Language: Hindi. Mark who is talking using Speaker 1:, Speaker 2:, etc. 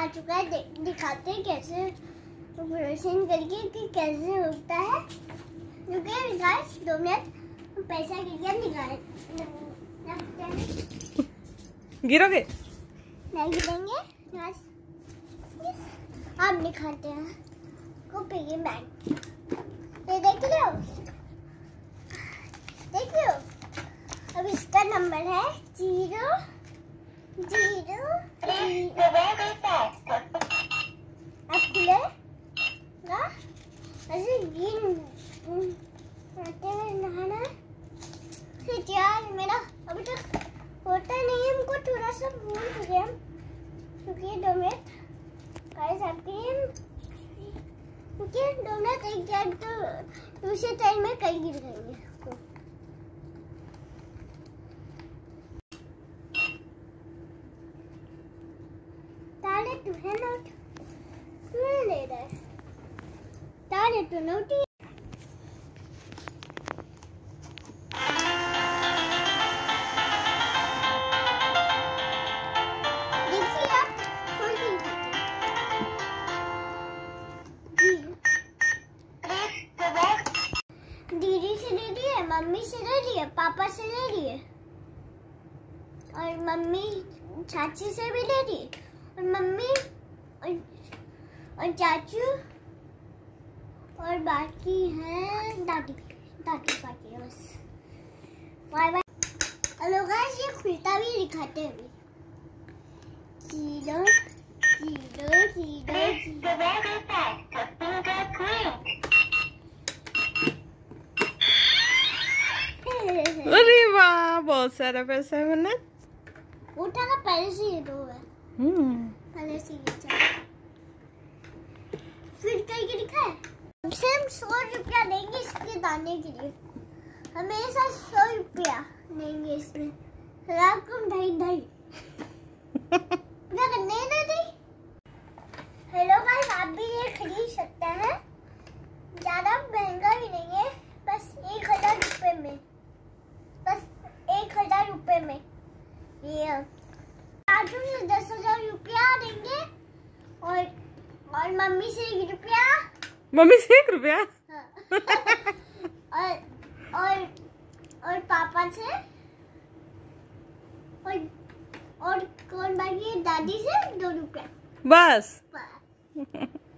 Speaker 1: आ चुका है। दिखाते हैं कैसे ऑपरेशन करके कि कैसे होता है। क्योंकि गाइस दो मिनट। पैसा गिर गया निकाल
Speaker 2: गिरोगे?
Speaker 1: नहीं गिरेंगे अब निकालते हैं। को पिगी बैंक ये देख हो? देख हो? अब इसका नंबर है ज़ीरो अब खुले ना ऐसे ग्रीन नहाना फिर यार मेरा अभी तक होता नहीं है हमको थोड़ा सा भूल चुके हम क्योंकि दो मिनट गाइस आपके क्योंकि दो मिनट एक टाइम तो दूसरे टाइम में कहीं गिर जाएँगे ताले तू है नोट तू ले रहा है ताले नोटी दीदी से रही है मम्मी से रही है पापा से रही है और मम्मी चाची से भी रही है और मम्मी और, और चाचू और बाकी है दादी दादी बाकी बस। Bye bye. हेलो गाइस ये खुलता भी दिखाते हैं। ज़ीरो ज़ीरो ज़ीरो ज़ीरो
Speaker 2: अरे वाह बहुत सारा पैसा है मन्नत
Speaker 1: उठा का पहले से ये दो है।
Speaker 2: हम्म।
Speaker 1: है हमसे हम सौ रुपया देंगे इसके दाने के लिए हमेशा सौ रुपया देंगे इसमें। रात को ढाई ढाई क्या करने ना दी हेलो गाइस आप भी ये खरीद सकते हैं ज़्यादा महँगा भी नहीं है बस एक हज़ार रुपए में बस एक हज़ार रुपए में ये चाचू से दस हज़ार रुपया देंगे। और और मम्मी से एक रुपया।
Speaker 2: मम्मी से एक रुपया?
Speaker 1: हाँ। और और और पापा से। और और कौन बाकी दादी से दो रुपया।
Speaker 2: बस।